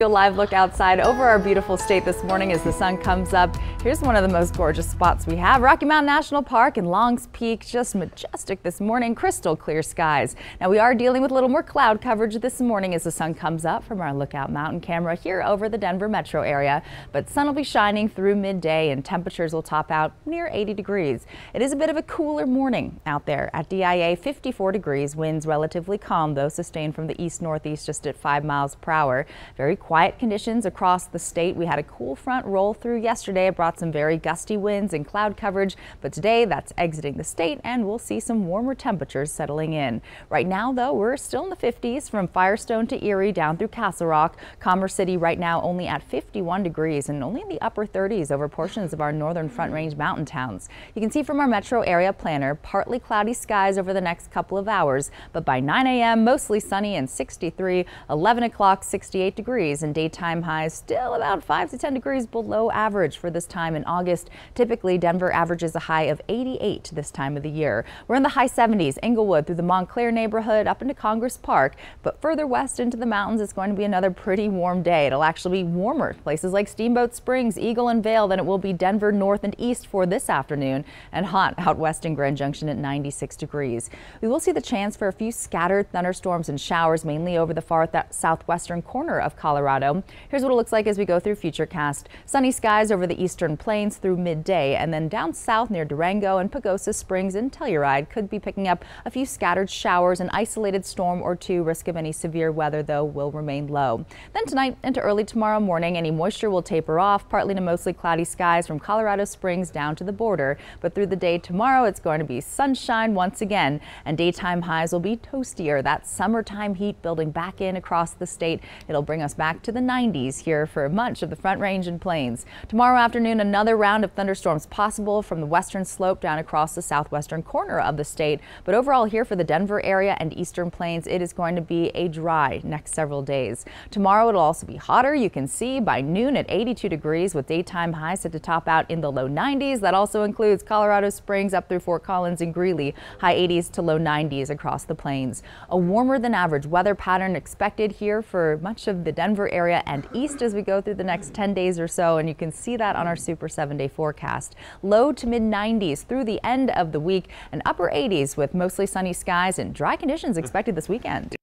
A live look outside over our beautiful state this morning as the sun comes up. Here's one of the most gorgeous spots we have. Rocky Mountain National Park and Longs Peak, just majestic this morning, crystal clear skies. Now we are dealing with a little more cloud coverage this morning as the sun comes up from our Lookout Mountain camera here over the Denver metro area. But sun will be shining through midday and temperatures will top out near 80 degrees. It is a bit of a cooler morning out there at DIA 54 degrees. Winds relatively calm though sustained from the east northeast just at 5 miles per hour. Very Quiet conditions across the state. We had a cool front roll through yesterday. It brought some very gusty winds and cloud coverage, but today that's exiting the state and we'll see some warmer temperatures settling in. Right now, though, we're still in the 50s from Firestone to Erie down through Castle Rock. Commerce City right now only at 51 degrees and only in the upper 30s over portions of our northern Front Range mountain towns. You can see from our metro area planner partly cloudy skies over the next couple of hours, but by 9 a.m. mostly sunny and 63, 11 o'clock 68 degrees degrees and daytime highs still about 5 to 10 degrees below average for this time in August. Typically, Denver averages a high of 88 this time of the year. We're in the high 70s, Englewood through the Montclair neighborhood up into Congress Park, but further west into the mountains, it's going to be another pretty warm day. It'll actually be warmer places like Steamboat Springs, Eagle and Vail than it will be Denver north and east for this afternoon and hot out west in Grand Junction at 96 degrees. We will see the chance for a few scattered thunderstorms and showers mainly over the far southwestern corner of Colorado Colorado. Here's what it looks like as we go through Futurecast. Sunny skies over the eastern plains through midday and then down south near Durango and Pagosa Springs and Telluride could be picking up a few scattered showers. An isolated storm or two. Risk of any severe weather, though, will remain low. Then tonight into early tomorrow morning, any moisture will taper off. Partly to mostly cloudy skies from Colorado Springs down to the border. But through the day tomorrow, it's going to be sunshine once again, and daytime highs will be toastier. That summertime heat building back in across the state. It'll bring us back back to the 90s here for much of the Front Range and Plains. Tomorrow afternoon, another round of thunderstorms possible from the western slope down across the southwestern corner of the state. But overall here for the Denver area and eastern plains, it is going to be a dry next several days. Tomorrow it'll also be hotter. You can see by noon at 82 degrees with daytime highs set to top out in the low 90s. That also includes Colorado Springs up through Fort Collins and Greeley, high 80s to low 90s across the plains. A warmer than average weather pattern expected here for much of the Denver Denver area and east as we go through the next 10 days or so. And you can see that on our super seven day forecast. Low to mid 90s through the end of the week and upper 80s with mostly sunny skies and dry conditions expected this weekend.